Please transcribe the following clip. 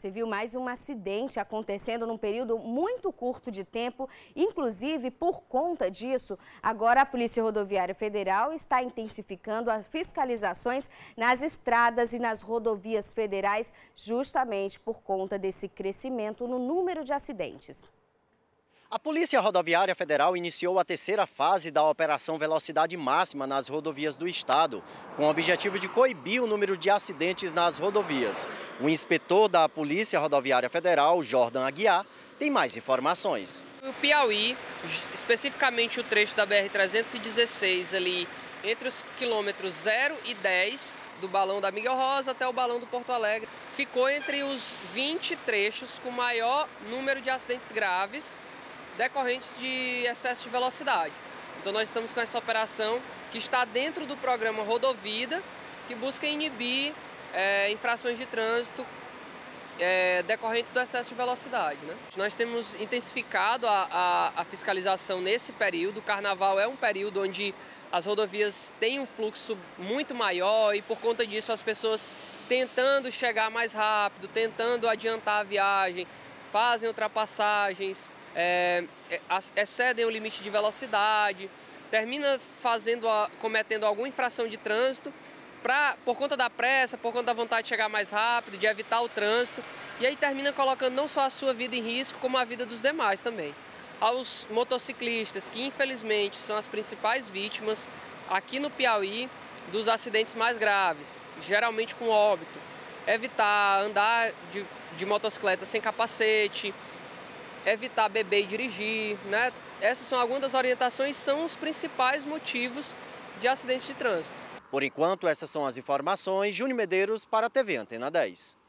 Você viu mais um acidente acontecendo num período muito curto de tempo. Inclusive, por conta disso, agora a Polícia Rodoviária Federal está intensificando as fiscalizações nas estradas e nas rodovias federais, justamente por conta desse crescimento no número de acidentes. A Polícia Rodoviária Federal iniciou a terceira fase da Operação Velocidade Máxima nas rodovias do Estado, com o objetivo de coibir o número de acidentes nas rodovias. O inspetor da Polícia Rodoviária Federal, Jordan Aguiar, tem mais informações. O Piauí, especificamente o trecho da BR-316 ali, entre os quilômetros 0 e 10, do balão da Miguel Rosa até o balão do Porto Alegre, ficou entre os 20 trechos com maior número de acidentes graves decorrentes de excesso de velocidade. Então nós estamos com essa operação que está dentro do programa Rodovida, que busca inibir é, infrações de trânsito é, decorrentes do excesso de velocidade. Né? Nós temos intensificado a, a, a, fiscalização nesse período. O carnaval é um período onde as rodovias têm um fluxo muito maior e por conta disso as pessoas tentando chegar mais rápido, tentando adiantar a viagem, fazem ultrapassagens, é, é excedem o limite de velocidade, termina fazendo a, cometendo alguma infração de trânsito pra, por conta da pressa, por conta da vontade de chegar mais rápido, de evitar o trânsito, e aí termina colocando não só a sua vida em risco, como a vida dos demais também. Aos motociclistas, que infelizmente são as principais vítimas aqui no Piauí dos acidentes mais graves, geralmente com óbito, evitar andar de, de motocicleta sem capacete, evitar beber e dirigir, né? Essas são algumas das orientações, são os principais motivos de acidentes de trânsito. Por enquanto, essas são as informações. Júnior Medeiros para a TV Antena 10.